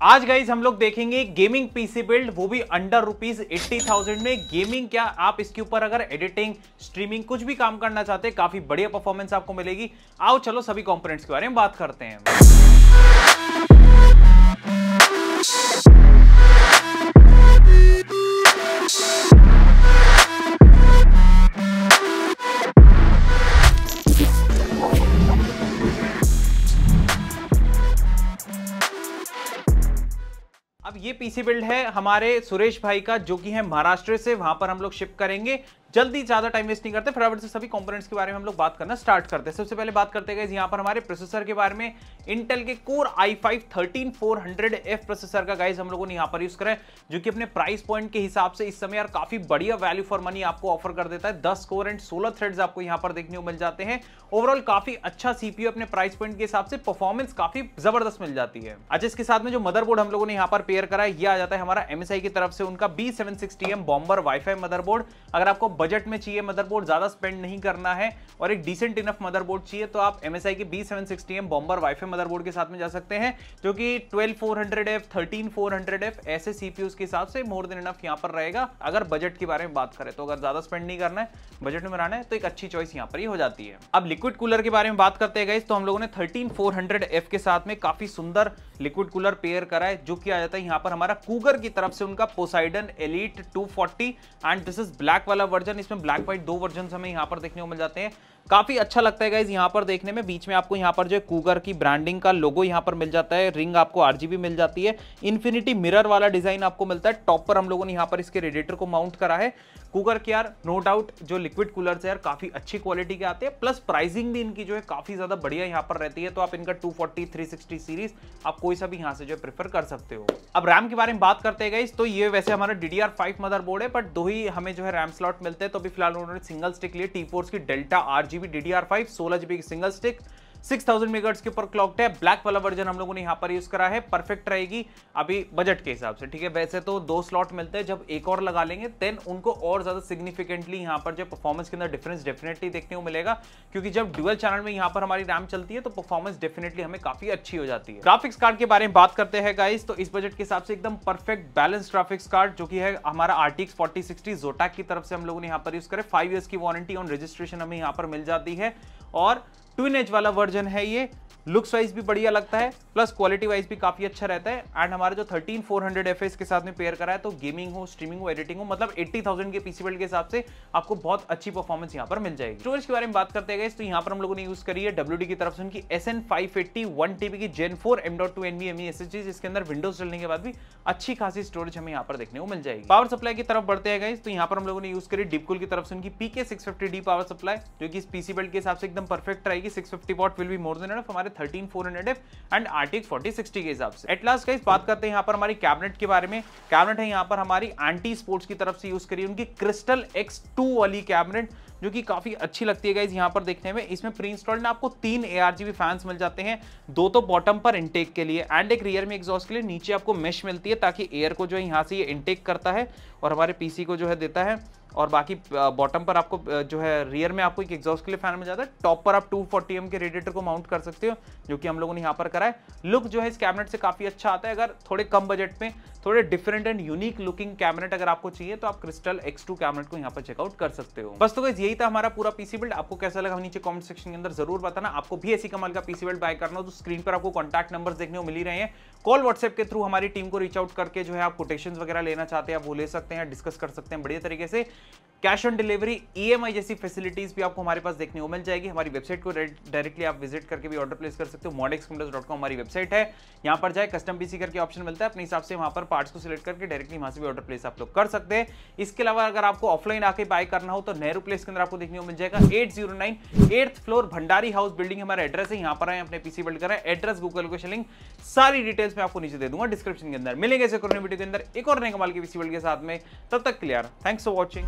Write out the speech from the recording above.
आज गाइज़ हम लोग देखेंगे गेमिंग पीसी बिल्ड वो भी अंडर रुपीज़ एट्टी थाउज़ेंड में। गेमिंग क्या, आप इसके ऊपर अगर एडिटिंग स्ट्रीमिंग कुछ भी काम करना चाहते हैं, काफ़ी बढ़िया परफॉर्मेंस आपको मिलेगी। आओ चलो सभी कंपोनेंट्स के बारे में बात करते हैं। ये पीसी बिल्ड है हमारे सुरेश भाई का, जो कि है महाराष्ट्र से। वहाँ पर हम लोग शिफ्ट करेंगे। जल्दी ज़्यादा टाइम वेस्ट नहीं करते। फटाफट से सभी कंपोनेंट्स के बारे में हम लोग बात करना स्टार्ट करते हैं। सबसे पहले बात करते हैं यहाँ पर हमारे प्रोसेसर के बारे में। इंटेल के कोर i5 13400F प्रोसेसर का गाइज़ हम लोगों ने यहाँ पर यूज़ करा है, जो कि अपने प्राइस पॉइंट के हिसाब से इस समय यार काफ़ी बढ़िया वैल्यू फॉर मनी आपको ऑफ़र कर देता है। दस कोर एंड सोलह थ्रेड्स आपको यहाँ पर देखने को मिल जाते हैं। ओवरऑल काफ़ी अच्छा सीपीयू अपने प्राइस पॉइंट के हिसाब से परफॉर्मेंस काफ़ी ज़बरदस्त मिल जाती है। अच्छा इसके साथ में जो मदरबोर्ड हम लोगों ने यहाँ पर पेयर करा है, ये आ जाता है हमारा एमएसआई की तरफ़ से उनका B seven sixty M bomber motherboard अगर आपको बजट में चाहिए मदरबोर्ड, ज़्यादा स्पेंड नहीं करना है और एक डिसेंट इनफ मदरबोर्ड चाहिए तो आप एमएसआई के B seven sixty M bomber WiFi motherboard के साथ में जा सकते हैं, जो कि 12400F 13400F ऐसे सीपीयूज के हिसाब से मोर देन इनफ यहाँ पर रहेगा, अगर बजट के बारे में बात करें तो। अगर ज़्यादा स्पेंड नहीं करना है बजट में बनाना है तो एक अच्छी चॉइस यहाँ पर ही हो जाती है। अब लिक्विड कूलर के बारे में बात करते हैं तो हम लोगों ने 13400F के साथ में काफ़ी सुंदर लिक्विड कूलर पेयर करा है, जो कि आ जाता है यहाँ पर हमारा कूगर की तरफ़ से उनका Poseidon elite 240 and this is black वाला वर्जन इसमें ब्लैक व्हाइट दो वर्जन हमें यहाँ पर देखने को मिल जाते हैं। काफ़ी अच्छा लगता है गाइज़ यहाँ पर देखने में। बीच में आपको यहाँ पर जो है कूगर की ब्रांडिंग का लोगो यहाँ पर मिल जाता है। रिंग आपको आरजीबी मिल जाती है। इन्फिनिटी मिरर वाला डिज़ाइन आपको मिलता है। टॉप पर हम लोगों ने यहाँ पर इसके रेडिएटर को माउंट करा है। कूगर के यार नो डाउट जो लिक्विड कूलर है यार, काफ़ी अच्छी क्वालिटी के आते हैं। प्लस प्राइसिंग भी इनकी जो है काफ़ी ज़्यादा बढ़िया यहाँ पर रहती है तो आप इनका 240 360 सीरीज़ आप कोई सा भी यहाँ से जो है प्रेफर कर सकते हो। अब रैम के बारे में बात करते हैं तो ये वैसे हमारा DDR5 मदरबोर्ड है बट दो ही हमें जो है रैम स्लॉट मिलते हैं तो अभी फ़िलहाल उन्होंने सिंगल स्टिक लिए टी की Delta R GB D D R five सोलह जीबी की सिंगल स्टिक 6000 मेगाहर्ट्ज के ऊपर क्लॉक्ड है। ब्लैक वाला वर्जन हम लोगों ने यहाँ पर यूज़ करा है। परफेक्ट रहेगी अभी बजट के हिसाब से, ठीक है? वैसे तो दो स्लॉट मिलते हैं, जब एक और लगा लेंगे देन उनको और ज़्यादा सिग्निफिकेंटली यहाँ पर जो परफॉर्मेंस के अंदर डिफरेंस डेफिनेटली देखने को मिलेगा। क्योंकि जब डुअल चैनल में यहाँ पर हमारी रैम चलती है तो परफॉर्मेंस डेफिनेटली हमें काफ़ी अच्छी हो जाती है। ग्राफिक्स कार्ड के बारे में बात करते हैं गाइस तो इस बजट के हिसाब से एकदम परफेक्ट बैलेंस ग्राफिक्स कार्ड जो कि है हमारा आरटीक्स फोर्टी सिक्सटी जोटैक की तरफ़ से हम लोगों ने यहाँ पर यूज़ करे फाइव ईयर्स की वारंटी ऑन रजिस्ट्रेशन हमें यहाँ पर मिल जाती है। और ट्विन एज वाला वर्जन है ये। लुक्स वाइज भी बढ़िया लगता है प्लस क्वालिटी वाइज भी काफ़ी अच्छा रहता है। एंड हमारे जो थर्टीन फोर 13400 एफएस के साथ में पेयर करा है तो गेमिंग हो स्ट्रीमिंग हो एडिटिंग हो मतलब 80000 के पीसी बिल्ड के हिसाब से आपको बहुत अच्छी परफॉर्मेंस यहाँ पर मिल जाएगी। स्टोरेज के बारे में बात करते हैं तो यहाँ पर हम लोगों ने यूज़ करी है डब्ल्यू की तरफ़ से उनकी S N five eighty one TB की Gen four M dot two NB एमई एस जिसके अंदर विंडोज़ चलने के बाद भी अच्छी खासी स्टोरेज हमें यहाँ पर देखने को मिल जाएगी। पावर सप्लाई की तरफ़ बढ़ते हैं तो यहाँ पर हम लोगों ने यूज़ करी डिपकुल की तरफ़ से उनकी PK six fifty D power supply जो कि इस पीसी बिल्ड के हिसाब से एकदम परफेक्ट रहेगी। Six fifty will be more than हमारे thirteen four hundred and RTX 4060 के हिसाब से। एट लास्ट गाइस बात करते हैं यहाँ पर हमारी कैबिनेट के बारे में। कैबिनेट है यहाँ पर हमारी एंटी स्पोर्ट्स की तरफ़ से यूज़ करी उनकी क्रिस्टल एक्स टू वाली कैबिनेट जो कि काफ़ी अच्छी लगती है गाइज़ यहाँ पर देखने में। इसमें प्री इंस्टॉल्ड ना आपको तीन ए फैंस मिल जाते हैं, दो तो बॉटम पर इनटेक के लिए एंड एक रियर में एग्जॉस्ट के लिए, नीचे आपको मेश मिलती है, ताकि एयर को जो है यहाँ से ये इनटेक करता है, और हमारे पीसी को जो है देता है। और बाकी बॉटम पर आपको जो है रियर में आपको एक एग्जॉस्ट के लिए फ़ैन मिल जाता है। टॉप पर आप 240 एम के रेडिएटर को माउंट कर सकते हो, जो कि हम लोगों ने यहाँ पर करा है। लुक जो है इस कैबिनेट से काफ़ी अच्छा आता है। अगर थोड़े कम बजट में, थोड़े different and unique looking cabinet अगर आपको चाहिए तो आप क्रिस्टल X2 कैबिनेट को यहाँ पर चेकआउट कर सकते हो। बस तो गाइस यही था हमारा पूरा पीसी बिल्ड आपको कैसा लगा नीचे कमेंट सेक्शन के अंदर ज़रूर बताना। आपको भी ऐसी कमाल का पीसी बिल्ड बाय करना हो तो स्क्रीन पर आपको कॉन्टैक्ट नंबर देखने को मिल ही रहे हैं। कॉल व्हाट्सएप के थ्रू हमारी टीम को रीच आउट करके जो है आप कोटेशन वगैरह लेना चाहते हैं, आप वो ले सकते हैं डिस्कस कर सकते हैं बढ़िया तरीके से। कैश ऑन डिलीवरी ईएमआई जैसी फैसिलिटीज़ भी आपको हमारे पास देखने को मिल जाएगी। हमारी वेबसाइट को डायरेक्टली आप विज़िट करके भी ऑर्डर प्लेस कर सकते हो। मॉडेक्स हमारी वेबसाइट है। यहाँ पर जाए कस्टम पीसी करके ऑप्शन मिलता है। अपने हिसाब से वहाँ पर पार्ट्स को सिलेक्ट करके डायरेक्टली वहाँ से भी ऑर्डर प्लेस आप लोग कर सकते हैं। इसके अलावा अगर आपको ऑफलाइन आके बाय करना हो तो नेहरू प्लेस के अंदर आपको देखने को मिल जाएगा। Eight zero nine eighth floor Bhandari house building हमारा एड्रेस है। यहाँ पर आए, अपने पीसी बिल्ड करें एड्रेस गूगल लोकेशन लिंक सारी डिटेल्स में आपको नीचे दे दूँगा डिस्क्रिप्शन के अंदर। मिलेंगे इसे वीडियो के अंदर। एक और नए कमाल के पीसी बिल्ड के साथ में। तब तक क्लियर थैंक्स फॉर वॉचिंग